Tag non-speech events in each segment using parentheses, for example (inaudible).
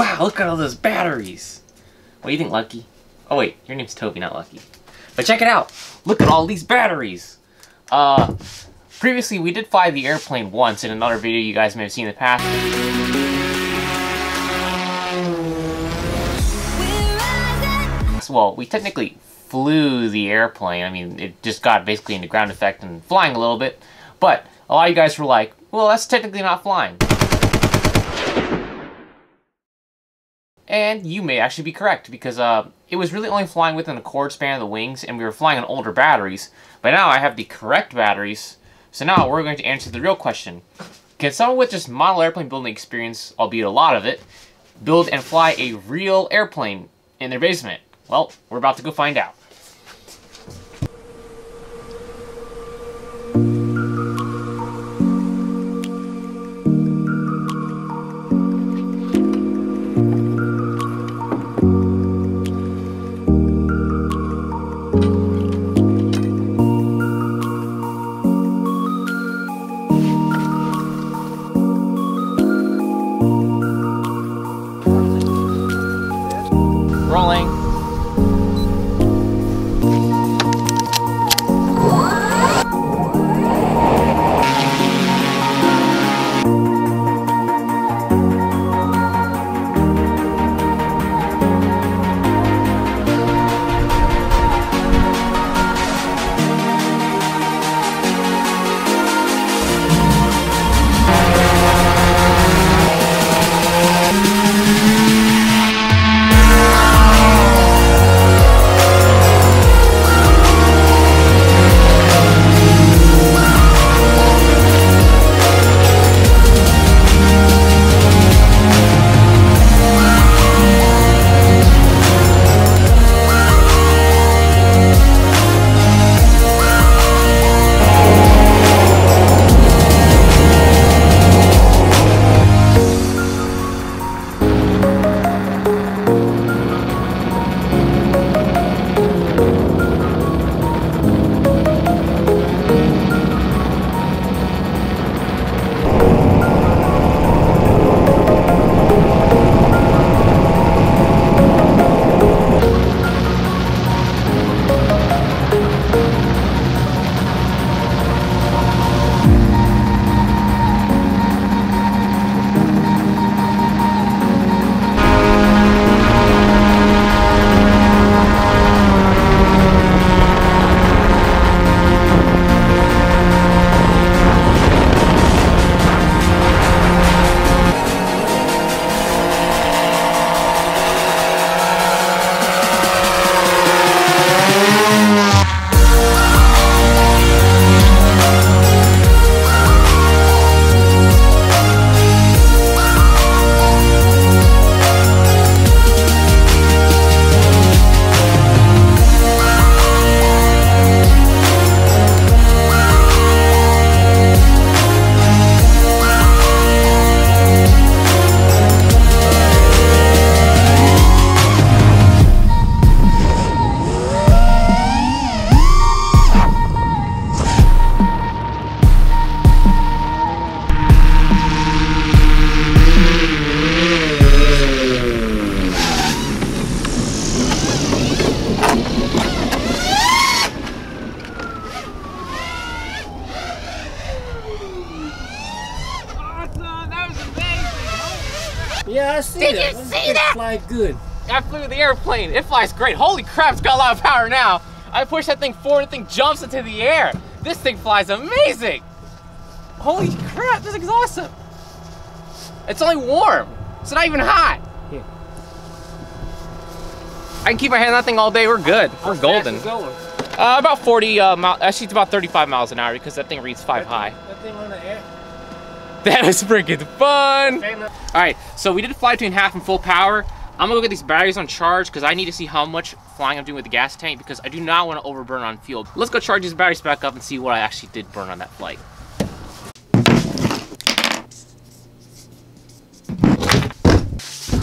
Wow, look at all those batteries. What do you think, Lucky? Oh wait, your name's Toby, not Lucky. But check it out. Look at all these batteries. Uh, previously we did fly the airplane once in another video you guys may have seen in the past. Well, we technically flew the airplane. I mean, it just got basically into ground effect and flying a little bit. But a lot of you guys were like, well, that's technically not flying. And you may actually be correct, because uh, it was really only flying within the chord span of the wings, and we were flying on older batteries. But now I have the correct batteries, so now we're going to answer the real question. Can someone with just model airplane building experience, albeit a lot of it, build and fly a real airplane in their basement? Well, we're about to go find out. Did that. you see thing that? Fly good. I flew the airplane. It flies great. Holy crap, it's got a lot of power now. I push that thing forward, the thing jumps into the air. This thing flies amazing. Holy crap, this is awesome. It's only warm. It's not even hot. Here. I can keep my hand on that thing all day. We're good. We're golden. Fast it going. Uh, about 40 uh, miles. Actually, it's about 35 miles an hour because that thing reads five high. That thing on the air. (laughs) That was freaking fun. All right, so we did fly between half and full power. I'm gonna go get these batteries on charge because I need to see how much flying I'm doing with the gas tank because I do not want to overburn on fuel. Let's go charge these batteries back up and see what I actually did burn on that flight.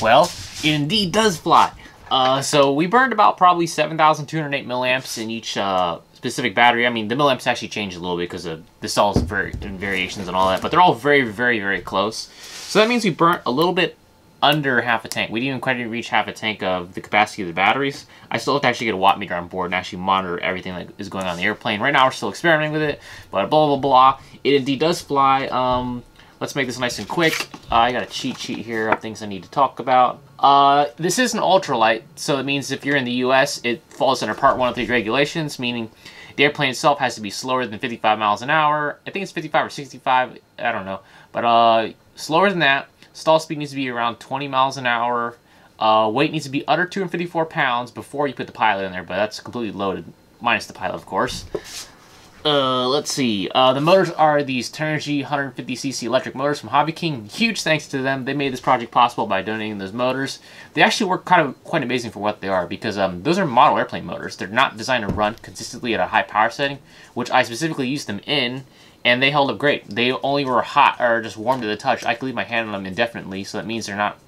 Well, it indeed does fly. Uh, so we burned about probably 7,208 milliamps in each uh, specific battery. I mean, the milliamps actually changed a little bit because of the cells and variations and all that, but they're all very, very, very close. So that means we burnt a little bit under half a tank. We didn't even quite reach half a tank of the capacity of the batteries. I still have to actually get a watt meter on board and actually monitor everything that is going on in the airplane. Right now, we're still experimenting with it, but blah, blah, blah. It indeed does fly. Um, let's make this nice and quick. Uh, I got a cheat sheet here of things I need to talk about. Uh, this is an ultralight, so it means if you're in the U.S., it falls under Part 103 regulations, meaning the airplane itself has to be slower than 55 miles an hour. I think it's 55 or 65, I don't know. But uh, slower than that. Stall speed needs to be around 20 miles an hour. Uh, weight needs to be under 254 pounds before you put the pilot in there, but that's completely loaded, minus the pilot, of course. Uh, let's see. Uh, the motors are these Turnigy 150cc electric motors from Hobby King. Huge thanks to them. They made this project possible by donating those motors. They actually work kind of quite amazing for what they are because um, those are model airplane motors. They're not designed to run consistently at a high power setting, which I specifically used them in, and they held up great. They only were hot or just warm to the touch. I could leave my hand on them indefinitely, so that means they're not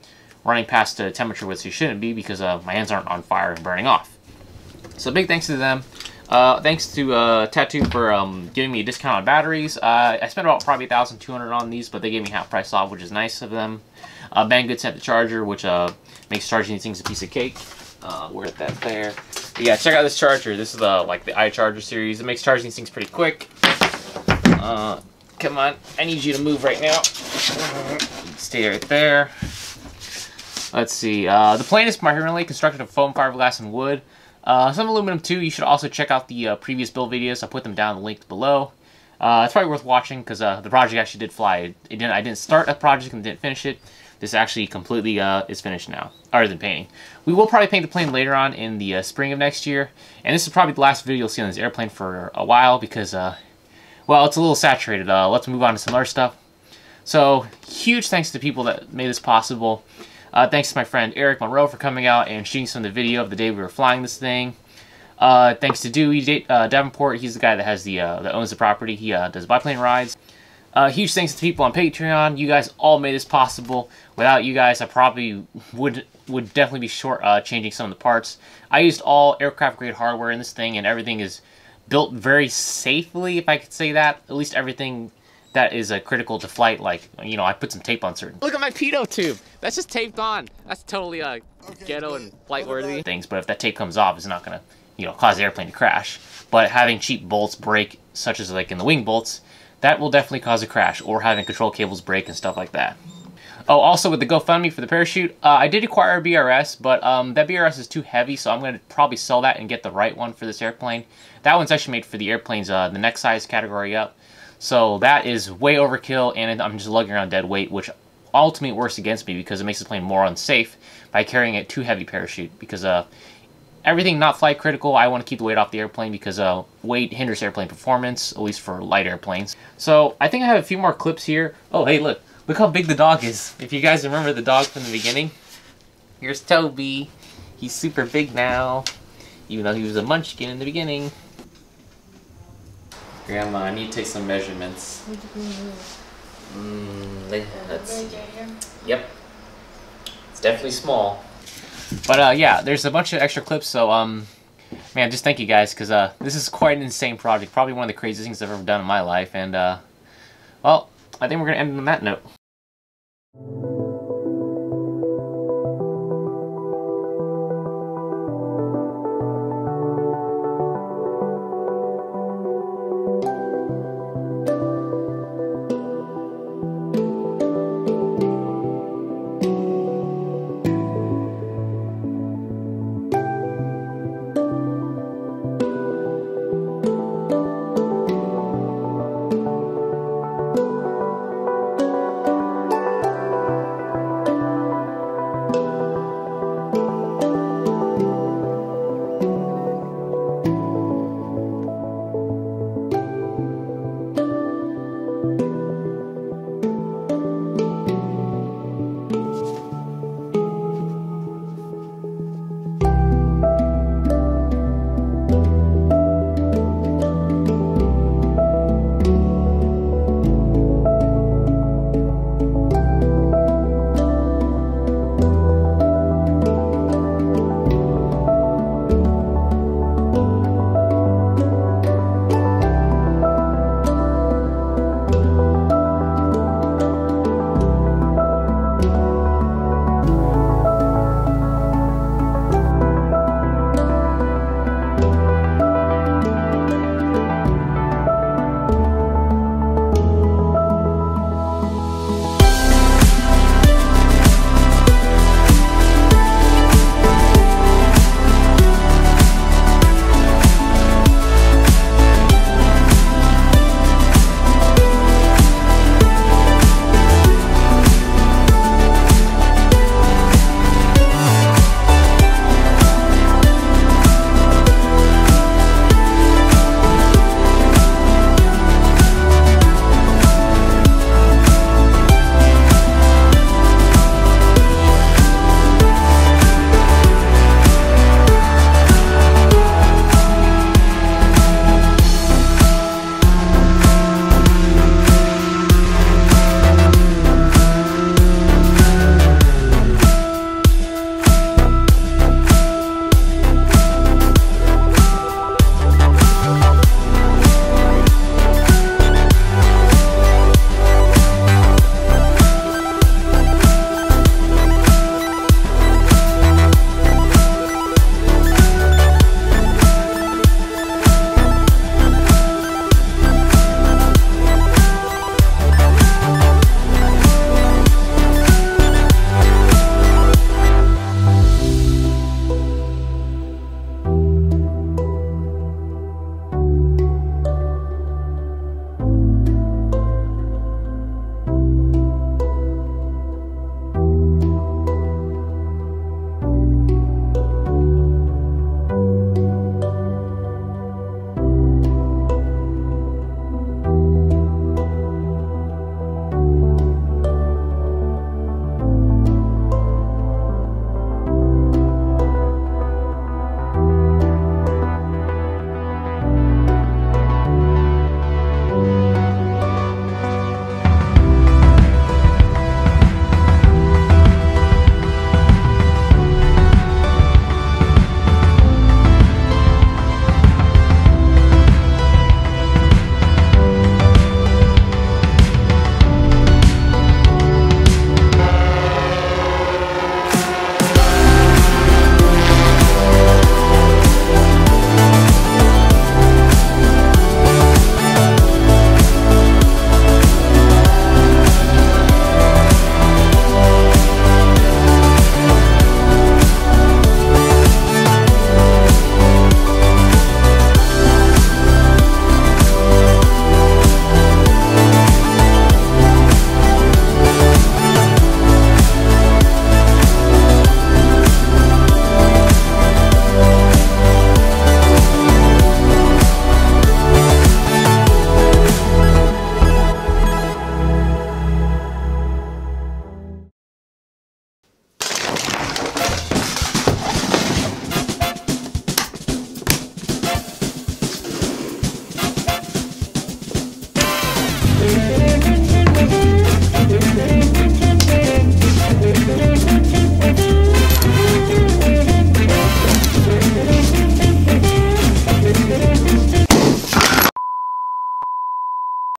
running past a temperature which they shouldn't be because uh, my hands aren't on fire and burning off. So big thanks to them. Uh, thanks to uh, Tattu for um, giving me a discount on batteries. Uh, I spent about probably 1200 on these, but they gave me half price off, which is nice of them. Uh, Banggood sent the charger, which uh, makes charging these things a piece of cake. Uh, where's that there? But yeah, check out this charger. This is the like the iCharger series. It makes charging these things pretty quick. Uh, come on, I need you to move right now. Stay right there. Let's see. Uh, the plane is primarily constructed of foam, fiberglass, and wood. Uh, some aluminum too. You should also check out the uh, previous build videos. I'll put them down linked below. Uh, it's probably worth watching because uh, the project actually did fly. It, it didn't. I didn't start a project and didn't finish it. This actually completely uh, is finished now, other than painting. We will probably paint the plane later on in the uh, spring of next year, and this is probably the last video you'll see on this airplane for a while because, well, it's a little saturated. let's move on to some other stuff. So, huge thanks to the people that made this possible. Uh, thanks to my friend Eric Monroe for coming out and shooting some of the video of the day we were flying this thing. Uh, thanks to Dewey uh, Davenport, he's the guy that has the uh, that owns the property. He uh, does biplane rides. Uh, huge thanks to people on Patreon. You guys all made this possible. Without you guys, I probably would would definitely be short changing some of the parts. I used all aircraft grade hardware in this thing, and everything is built very safely, if I could say that. At least everything that is a critical to flight. Like, you know, I put some tape on certain. Look at my pitot tube. That's just taped on. That's totally uh, okay, ghetto and flight worthy things. But if that tape comes off, it's not gonna, you know, cause the airplane to crash. But having cheap bolts break, such as like in the wing bolts, that will definitely cause a crash. Or having control cables break and stuff like that. Oh, also with the GoFundMe for the parachute, uh, I did acquire a BRS, but um, that BRS is too heavy, so I'm going to probably sell that and get the right one for this airplane. That one's actually made for the airplanes, uh, the next size category up. So that is way overkill, and I'm just lugging around dead weight, which ultimately works against me because it makes the plane more unsafe by carrying a too heavy parachute. Because uh, everything not flight critical, I want to keep the weight off the airplane because uh, weight hinders airplane performance, at least for light airplanes. So I think I have a few more clips here. Oh, hey, look. Look how big the dog is. If you guys remember the dog from the beginning. Here's Toby. He's super big now, even though he was a munchkin in the beginning. Grandma, I need to take some measurements. Mm, that's, yep. It's definitely small. But uh, yeah, there's a bunch of extra clips, so um, man, just thank you guys, because uh, this is quite an insane project. Probably one of the craziest things I've ever done in my life, and uh, well, I think we're going to end on that note.